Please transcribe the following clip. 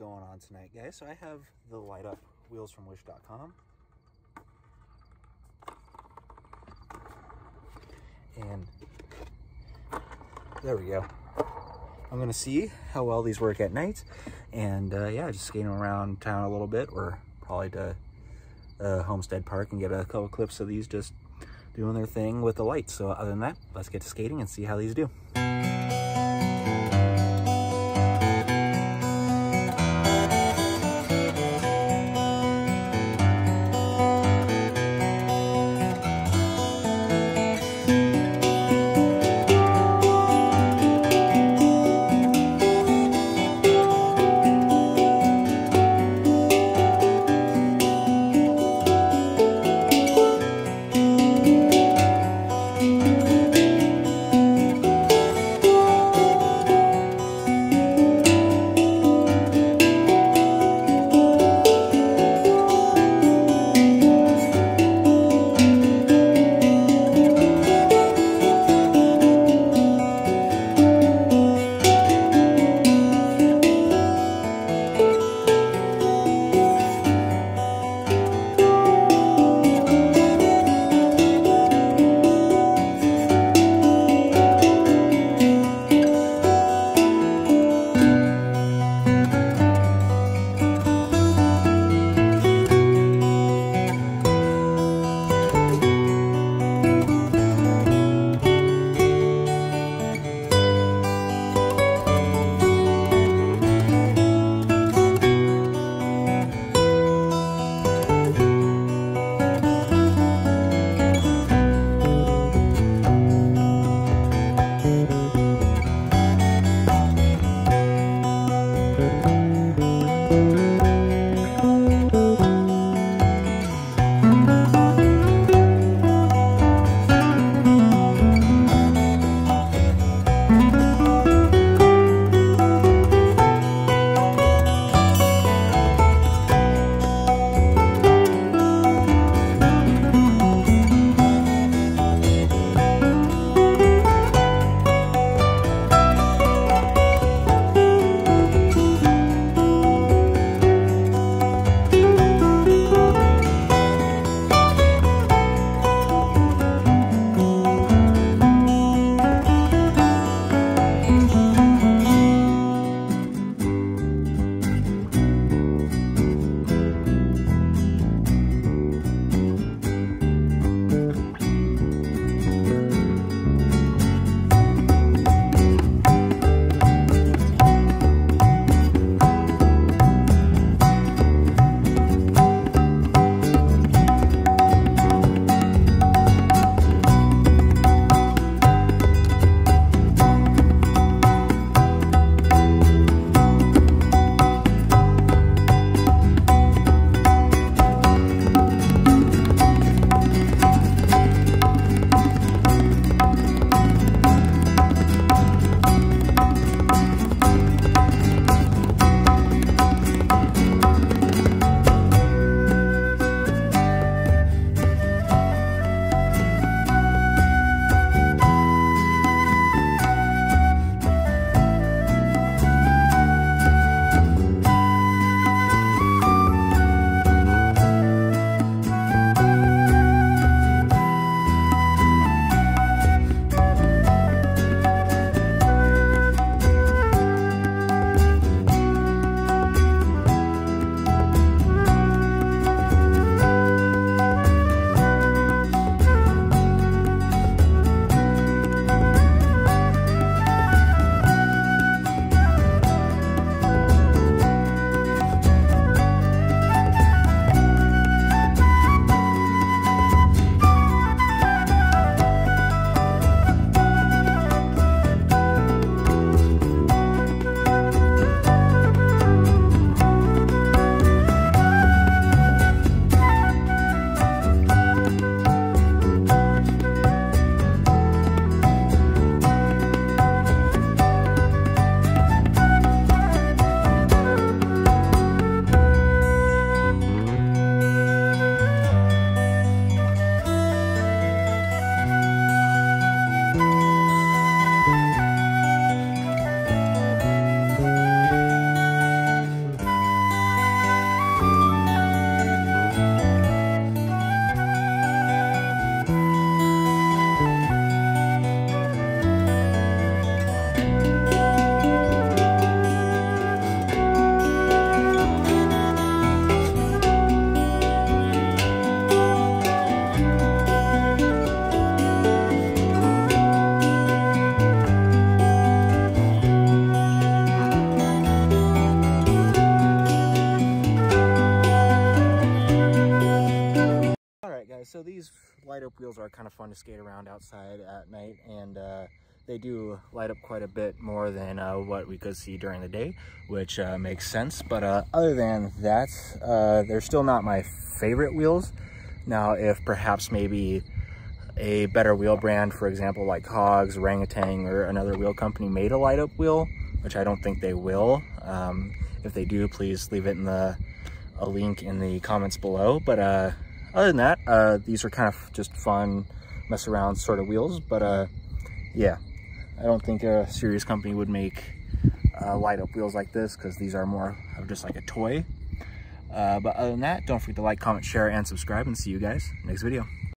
going on tonight, guys. So I have the light up wheels from wish.com. And there we go. I'm gonna see how well these work at night. And uh, yeah, just skating around town a little bit or probably to uh, Homestead Park and get a couple clips of these just doing their thing with the lights. So other than that, let's get to skating and see how these do. Light up wheels are kind of fun to skate around outside at night and uh, they do light up quite a bit more than uh, what we could see during the day, which uh, makes sense. But uh, other than that, uh, they're still not my favorite wheels. Now, if perhaps maybe a better wheel brand, for example, like Hawgs, Orangatang, or another wheel company made a light up wheel, which I don't think they will. Um, if they do, please leave it in the a link in the comments below. But uh, other than that, uh, these are kind of just fun, mess around sort of wheels. But uh, yeah, I don't think a serious company would make uh, light up wheels like this because these are more of just like a toy. Uh, but other than that, don't forget to like, comment, share, and subscribe and see you guys next video.